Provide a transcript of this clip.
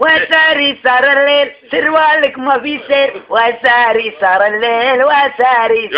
وساري صار الليل سروالك ما في سير وساري صار الليل وساري